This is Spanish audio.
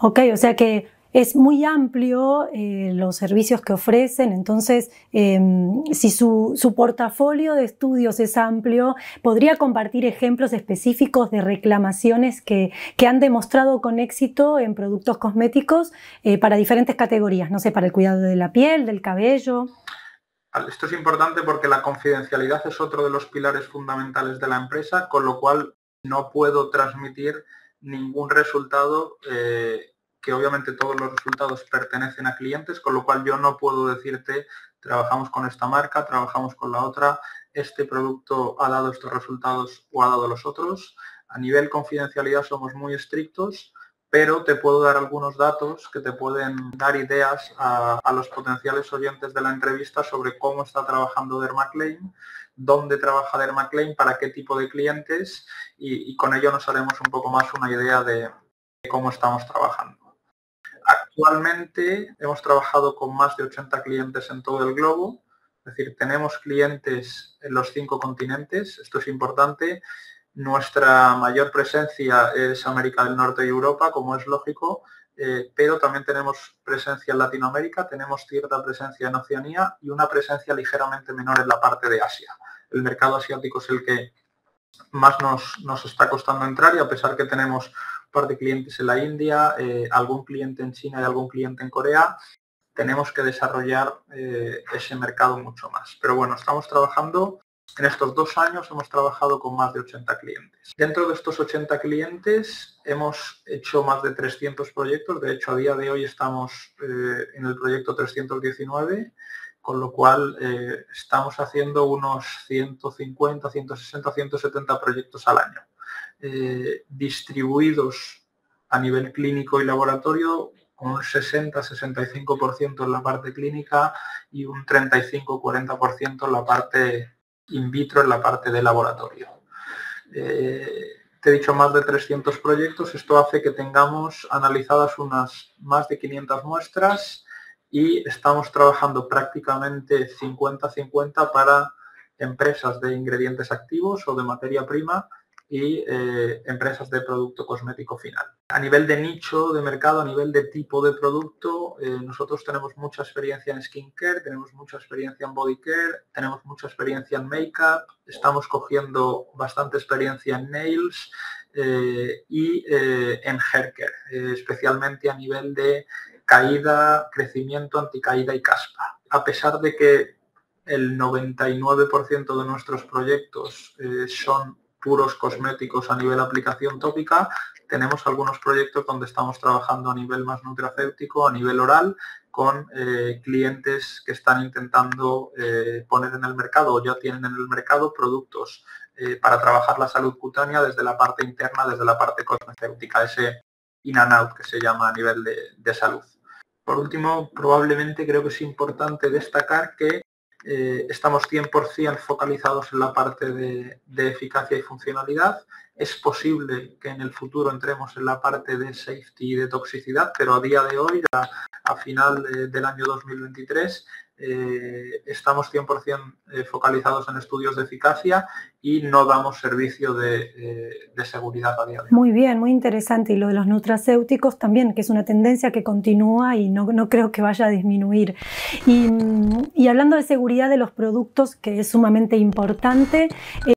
Ok, o sea que es muy amplio eh, los servicios que ofrecen, entonces em, si su, portafolio de estudios es amplio, podría compartir ejemplos específicos de reclamaciones que, han demostrado con éxito en productos cosméticos eh, para diferentes categorías, no sé, para el cuidado de la piel, del cabello. Esto es importante porque la confidencialidad es otro de los pilares fundamentales de la empresa, con lo cual no puedo transmitir ningún resultado eh, que obviamente todos los resultados pertenecen a clientes, con lo cual yo no puedo decirte, trabajamos con esta marca, trabajamos con la otra, este producto ha dado estos resultados o ha dado los otros. A nivel confidencialidad somos muy estrictos, pero te puedo dar algunos datos que te pueden dar ideas a, los potenciales oyentes de la entrevista sobre cómo está trabajando Dermaclaim, dónde trabaja Dermaclaim, para qué tipo de clientes y, con ello nos haremos un poco más una idea de cómo estamos trabajando. Actualmente hemos trabajado con más de 80 clientes en todo el globo, es decir, tenemos clientes en los cinco continentes, esto es importante. Nuestra mayor presencia es América del Norte y Europa, como es lógico, eh, pero también tenemos presencia en Latinoamérica, tenemos cierta presencia en Oceanía y una presencia ligeramente menor en la parte de Asia. El mercado asiático es el que más nos, nos está costando entrar y a pesar que tenemos par de clientes en la India, eh, algún cliente en China y algún cliente en Corea, tenemos que desarrollar eh, ese mercado mucho más. Pero bueno, estamos trabajando, en estos dos años hemos trabajado con más de 80 clientes. Dentro de estos 80 clientes hemos hecho más de 300 proyectos, de hecho a día de hoy estamos eh, en el proyecto 319 con lo cual estamos haciendo unos 150, 160, 170 proyectos al año. Eh, distribuidos a nivel clínico y laboratorio con un 60-65% en la parte clínica y un 35-40% en la parte in vitro, en la parte de laboratorio. Eh, te he dicho más de 300 proyectos, esto hace que tengamos analizadas unas más de 500 muestras y estamos trabajando prácticamente 50-50 para empresas de ingredientes activos o de materia prima y eh, empresas de producto cosmético final. A nivel de nicho de mercado, a nivel de tipo de producto, eh, nosotros tenemos mucha experiencia en skincare, tenemos mucha experiencia en body care, tenemos mucha experiencia en make-up, estamos cogiendo bastante experiencia en nails eh, y en hair care, especialmente a nivel de caída, crecimiento, anticaída y caspa. A pesar de que el 99% de nuestros proyectos son puros cosméticos a nivel aplicación tópica, tenemos algunos proyectos donde estamos trabajando a nivel más nutracéutico, a nivel oral, con eh, clientes que están intentando eh, poner en el mercado o ya tienen en el mercado productos eh, para trabajar la salud cutánea desde la parte interna, desde la parte cosmética, ese in and out que se llama a nivel de, de salud. Por último, probablemente creo que es importante destacar que eh, estamos 100% focalizados en la parte de, eficacia y funcionalidad. Es posible que en el futuro entremos en la parte de safety y de toxicidad, pero a día de hoy, a, final del año 2023, eh, estamos 100% eh, focalizados en estudios de eficacia y no damos servicio de, seguridad a día de hoy. Muy bien, muy interesante. Y lo de los nutracéuticos también, que es una tendencia que continúa y no, creo que vaya a disminuir. Y, y, hablando de seguridad de los productos, que es sumamente importante,